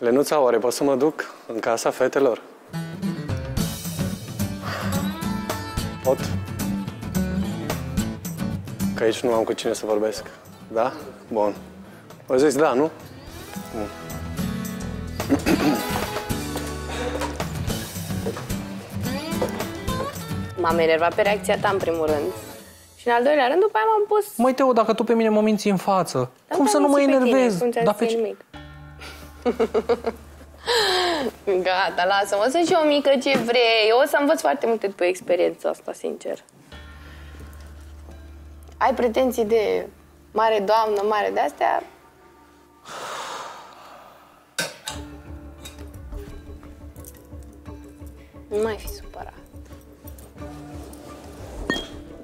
Lenuța, oare pot să mă duc în casa fetelor? Pot? Că aici nu am cu cine să vorbesc. Da? Bun. O zis da, nu? Bun. M-am enervat pe reacția ta, în primul rând. Și în al doilea rând, după aia m-am pus... Măi, Teo, dacă tu pe mine mă minți în față, Dar cum te-am să nu mă mințit pe tine, enervez? cum ți-am Dar pe zis ce... nimic. Gata, lasă-mă, sunt și eu mică ce vrei. Eu o să învăț foarte multe pe experiența asta, sincer. Ai pretenții de mare doamnă, mare de astea? Nu mai fi supărat.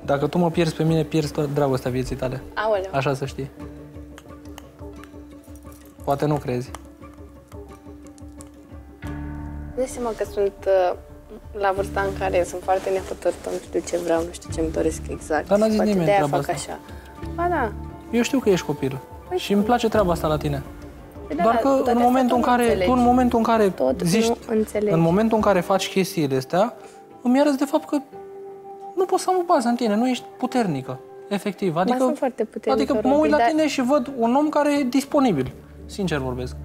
Dacă tu mă pierzi pe mine, pierzi toată dragostea vieții tale. Aoleu. Așa să știi. Poate nu crezi. Dai seama că sunt uh, la vârsta în care sunt foarte nehotărâtă, nu știu ce vreau, nu știu ce îmi doresc exact. Dar n-a zis Poate nimeni de-aia treaba fac asta. așa. Ba da. Eu știu că ești copil. și îmi place treaba asta la tine. Păi da, Doar dar că toate în astea momentul în tu nu care, înțelegi. tu în momentul în care Tot zici, nu înțelegi. în momentul în care faci chestiile astea, îmi arăți de fapt că nu poți să am o bază în tine, nu ești puternică. Efectiv. Adică, sunt foarte puternică, Adică mă uit Robi, la dar- tine și văd un om care e disponibil. Sincer vorbesc.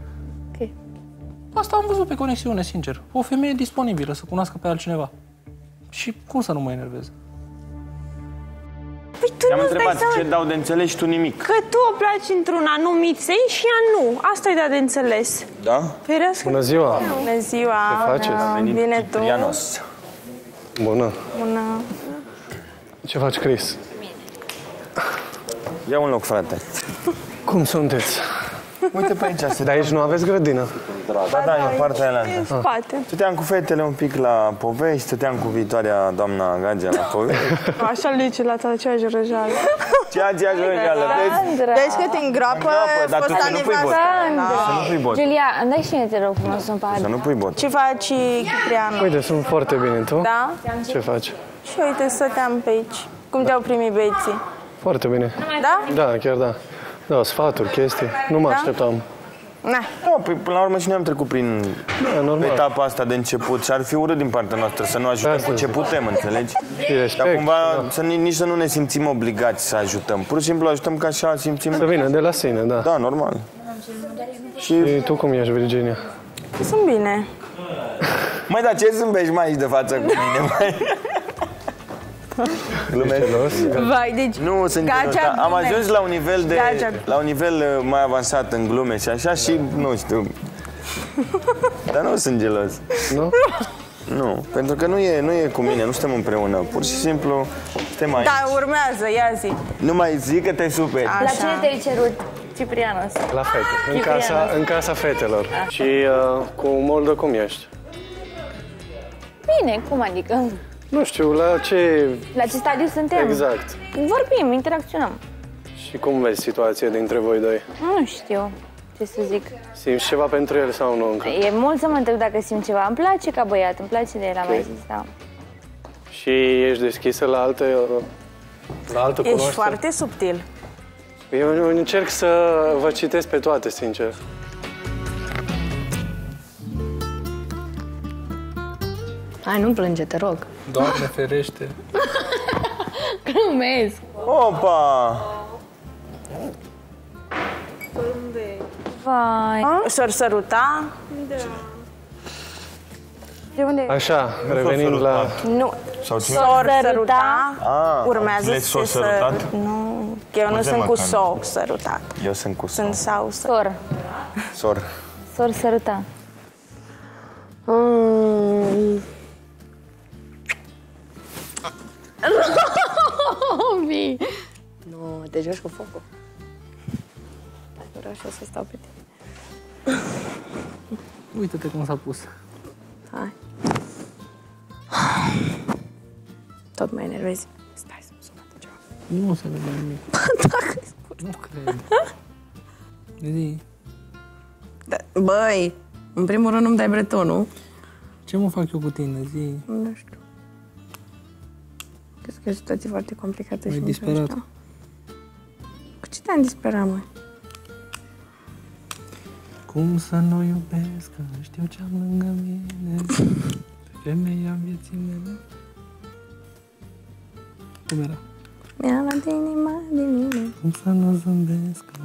Ok. Asta am văzut pe conexiune, sincer. O femeie disponibilă să cunoască pe altcineva. Și cum să nu mă enervez? Păi tu Te-am nu-ți dai întrebat seama ce dau de înțeles și tu nimic. că tu o placi într-un anumit sens și ea nu. Asta e de înțeles. Da? Ferească. Bună ziua! Bună ziua! Ce faceți? Bine tu! Ciprianos. Bună! Bună! Ce faci, Chris? Ia un loc, frate. Cum sunteți? Uite pe aici, se De aici nu aveți grădină? Da, da, e partea aia. În spate. Stăteam cu fetele un pic la povești, stăteam cu viitoarea doamna Gagea la povești. Așa lice la aceeași răjală. Ceea ce aș regală, vezi? Deci că te îngroapă Îngroapă, dar tu fosta să nu pui bot. nevastă. Să nu pui bot. Julia, îmi dai și mie, te rog frumos, un pahar. Să nu pui bot. Ce faci, Cipriano? Uite, sunt foarte bine. Tu? Da? Ce faci? Și uite, stăteam pe aici. Cum te-au primit băieții? Foarte bine. Da? Da, chiar da. Da, sfaturi, chestii. Nu mă Da? așteptam. Na. Da, păi până la urmă și noi am trecut prin Da, normal. etapa asta de început și ar fi urât din partea noastră să nu ajutăm Asta cu ce zic. putem, înțelegi? Și respect, Dar cumva da. să, ni- nici să nu ne simțim obligați să ajutăm. Pur și simplu ajutăm ca așa simțim. Să vină de la sine, da. Da, normal. Și, Și tu cum ești, Virginia? Sunt bine. mai dar ce zâmbești mai aici de față cu mine, mai? Glumesc. Vai, deci... Nu, sunt Gagea gelos, dar am glume. ajuns la un nivel de Gagea. la un nivel uh, mai avansat în glume și așa și nu știu. Dar nu sunt gelos. Nu? Nu, pentru că nu e, nu e cu mine, nu suntem împreună. Pur și simplu suntem aici. Da, urmează, ia zi. Nu mai zic că te superi. Așa. La cine te-ai cerut, Ciprianos? La fete. În Ciprianos. casa, în casa fetelor. Și uh, cu Moldă cum ești? Bine, cum adică? Nu știu, la ce... La ce stadiu suntem? Exact. Vorbim, interacționăm. Și cum vezi situația dintre voi doi? Nu știu ce să zic. Simți ceva pentru el sau nu încă? E mult să mă întreb dacă simt ceva. Îmi place ca băiat, îmi place de el, am Ok. mai zis, da. Și ești deschisă la alte... uh, La altă Ești cunoaștere? foarte subtil. Eu eu încerc să vă citesc pe toate, sincer. Hai, nu plânge, te rog. Doamne ferește. Glumesc. Opa! Vai. S-or săruta? De unde? Așa, revenind la... Nu. Sau ce? S-or săruta? Ah, Urmează le să s-o se sărutat? săr... Nu, că eu nu Scuze-mă sunt cu că- so sărutat. Eu sunt cu Sunt sau să... Sor. sor. Sor săruta. Uite-te cum s-a pus. Hai. Tot mai enervezi. Stai să-mi sună ceva. Nu se vede nimic. Dacă Nu cred. Zi, Da, Băi, în primul rând nu-mi dai bretonul. ce mă fac eu cu tine? Zi. Nu știu. Crezi că e o situație foarte complicată M-ai și nici nu disperat. știu. Cu ce te-am disperat, mă? Cum să nu iubesc, că nu știu ce am lângă mine Femeia vieții mele Cum era? Mi-a luat inima din mine. Cum să nu zâmbesc, că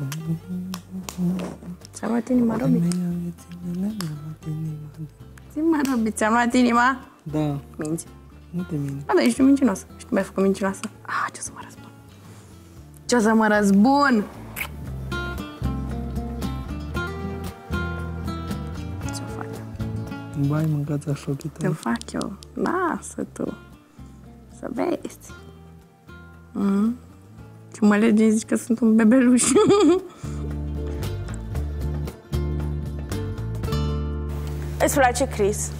Ți-am luat inima, Robi. femeia vieții mele mi-a luat inima Zi-mă, Robi, ți-am luat inima. Da, Minți. nu te mine Ba, da, ești un mincinoasă. Și tu mi-ai făcut mincinoasă. Ah, ce o să mă răzbun. Ce o să mă răzbun? Eu? Bai, mâncați așa ochii Ce-o tăi fac eu? Lasă tu. Să vezi. Mm? Și mă legi zici că sunt un bebeluș. Îți place Chris?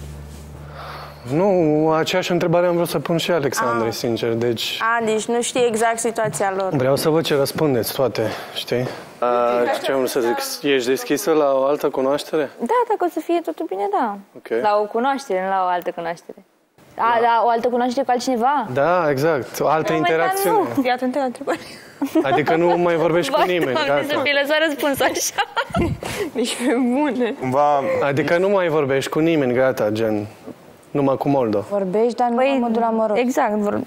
Nu, aceeași întrebare am vrut să pun și Alexandrei, Ah. sincer, deci A, deci nu știi exact situația lor. vreau să văd ce răspundeți toate, știi? A, ce am vrut să zic, ești deschisă la o altă cunoaștere? Da, dacă o să fie totul bine, da. Ok. La o cunoaștere, nu la o altă cunoaștere. A, la o altă cunoaștere cu altcineva? Da, exact, o altă mai, dar interacțiune. nu. Fii atent la întrebare. Adică nu mai vorbești cu Vai, nimeni, Doamne, să gata. fi lăsat răspuns așa. Deci pe bune. Cumva, Adică nu mai vorbești cu nimeni, gata, gen, numai cu Moldo. Vorbești, dar nu la modul amoros. Exact, vor...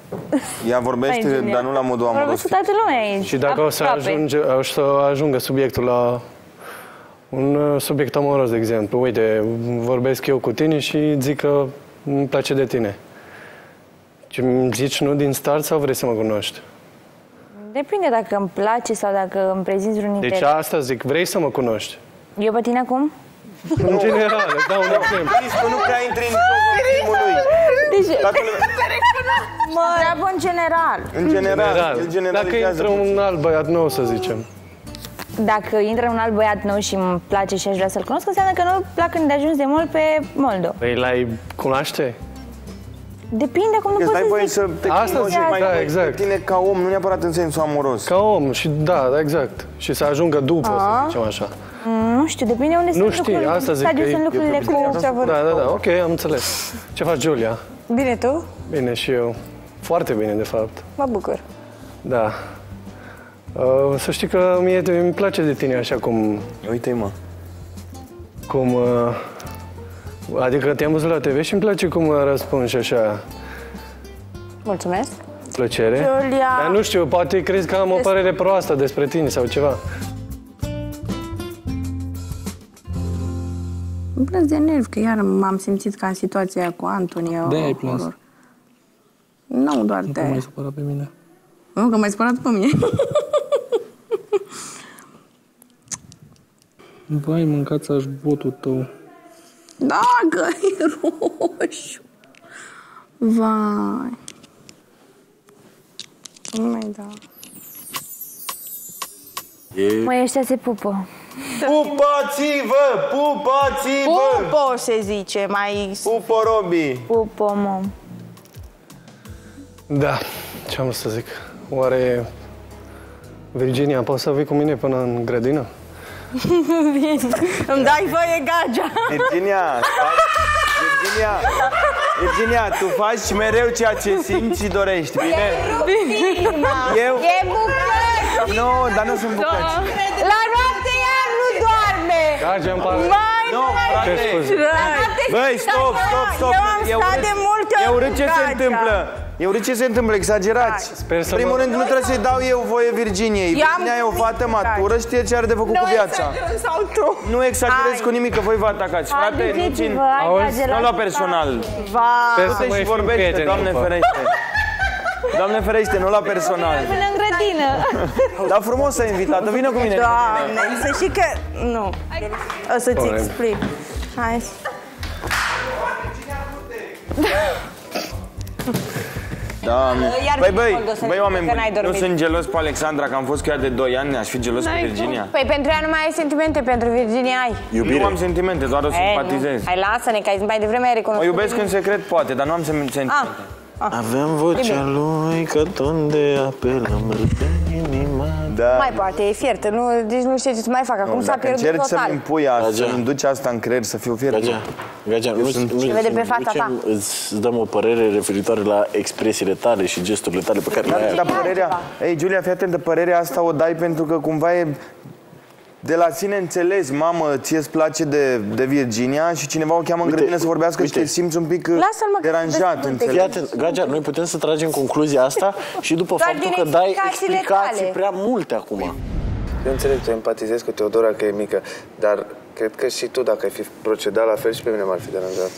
ea vorbește, Hai, Giulia. dar nu la modul amoros. vorbesc cu toată lumea aici. Și dacă o să, aproape. ajunge, o să ajungă subiectul la un uh, subiect amoros, de exemplu. Uite, vorbesc eu cu tine și zic că îmi place de tine. Și îmi zici nu din start sau vrei să mă cunoști? Depinde dacă îmi place sau dacă îmi prezinți vreun interes. Deci asta zic, vrei să mă cunoști? Eu pe tine acum? În general, îți dau un exemplu. Știți că nu prea intri în jocul primului. Deci, Dacă, Mă, treabă în general. în general, General. el Dacă generalizează. intră un alt băiat nou, să zicem. dacă intră un alt băiat nou și îmi place și aș vrea să-l cunosc, înseamnă că nu-l plac de ajuns de mult pe Moldo. Păi l-ai cunoaște? Depinde cum nu Îți pot dai să voie zic. să te Asta cunoști zic, mai da, mult pe exact. tine ca om, nu neapărat în sensul amoros. Ca om și da, da, exact. Și să ajungă după, să zicem așa. Nu știu, depinde unde Nu sunt știi, lucrurile. asta zic stadiu că e- sunt lucrurile cu... Da, da, da, ok, am înțeles. Ce faci, Julia? Bine, tu? Bine și eu. Foarte bine, de fapt. Mă bucur. Da. Uh, să știi că mie îmi place de tine așa cum... Uite-i, mă. cum uh, adică te-am văzut la TV și îmi place cum uh, răspunzi așa. Mulțumesc. Plăcere. Julia. Dar nu știu, poate crezi că am o părere proastă despre tine sau ceva. Îmi plâns de nervi, că iar m-am simțit ca în situația aia cu Antonia. De-aia ai plâns. horror. Nu doar Nu de te mai aia. supăra pe mine Nu, că m-ai spărat pe mine. Vai, mâncați aș botul tău da, că e roșu. Vai. Nu mai da. Măi, ăștia se pupă. Pupați-vă! Pupați-vă! Pupo se zice, mai... Pupă, Robi! Pupă, mă. Da, ce am să zic? Oare Virginia, poți să vii cu mine până în grădină? Îmi dai voie gagea. Virginia, faci- Virginia, Virginia, tu faci mereu ceea ce simți și dorești, bine? Eu? E bucăți. Nu, dar nu sunt bucăți. La noapte ea nu doarme. Gage în pare. Nu, Ce frate. scuze. Băi, stop, stop, stop. Eu am E stat urât. de multe E ori urât ce cu se Gagea. întâmplă. E urât ce se întâmplă, exagerați. Sper să În primul mă- rând, nu trebuie să-i dau eu voie Virginiei. Eu am Virginia e o vorbit fată cu matură, știe ce are de făcut cu viața. sau tu. Nu exagerez cu nimic, că voi vă atacați. Frate, nu țin... Duceți-vă, hai, Auzi? gage Nu la la personal. Va. Sper să Du-te mai și fim vorbește, prieteni Doamne după. ferește. Doamne ferește, nu la personal. Până în grădină. Dar frumos ai invitat vină cu mine. Doamne, să știi că... Nu. O să-ți Bine. explic. Hai. Doamne. Iar Băi, băi, Olga, să băi, ne oameni că n-ai buni, nu dormit. sunt gelos pe Alexandra, că am fost cu ea de 2 ani, aș fi gelos cu Virginia. Păi pentru ea nu mai ai sentimente, pentru Virginia ai. Nu am sentimente, doar o E, simpatizez. nu. Hai, lasă-ne, că ai- mai devreme ai O recunoscut. iubesc în secret, poate, dar nu am sem- sentimente. Ah, Aveam vocea lui că unde apelăm râde inima Da. mai poate, e fiertă, nu, deci nu știu ce să mai fac. Acum Nu, s-a dacă pierdut încerci să-mi total. impui asta, Gagea. să-mi duci asta în creier, să fiu fier. Gagea, Gagea, nu, sunt- nu, Se vede pe fața ducem, ta. Îți dăm o părere referitoare la expresiile tale și gesturile tale pe care le Dar, ai. dar părerea... Ei, Giulia, fii atentă, părerea asta o dai pentru că cumva e... de la sine înțeles, mamă, ție îți place de, de Virginia și cineva o cheamă în Uite, grădină să vorbească și uite. te simți un pic uh, Lasă-l, mă, că deranjat, sunt înțelegi? Fii atent, Gagea, noi putem să tragem concluzia asta și după Doar faptul din că dai explicațiile explicații tale. prea multe acum. Eu înțeleg, tu empatizezi cu Teodora că e mică, dar cred că și tu, dacă ai fi procedat la fel, și pe mine m-ar fi deranjat.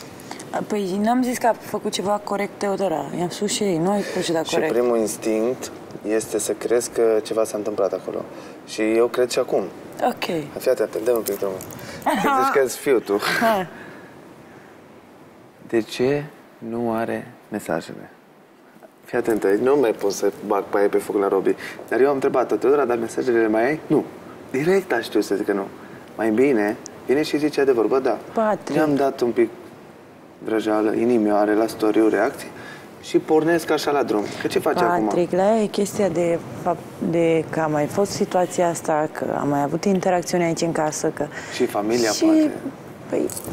Păi n-am zis că a făcut ceva corect Teodora. I-am spus și ei, nu ai procedat Și corect. primul instinct este să crezi că ceva s-a întâmplat acolo. Și eu cred și acum. Ok. Fii atent, dă un pic drumul. Zici că-ți fiu tu. Hai. De ce nu are mesajele? Fii atent, nu mai pot să bag paie pe foc la Robi. Dar eu am întrebat-o, Teodora, dar mesajele le mai ai? Nu. Direct aș știu să zic că nu. Mai bine, vine și zice adevăr, bă, da. Patrick. Mi-am dat un pic vrăjeală, inimioare la story reacție și pornesc așa la drum. Că ce faci acum? Patrick, la ea e chestia de, fapt, de că a mai fost situația asta, că am mai avut interacțiune aici în casă, că... Și familia și, poate. Păi,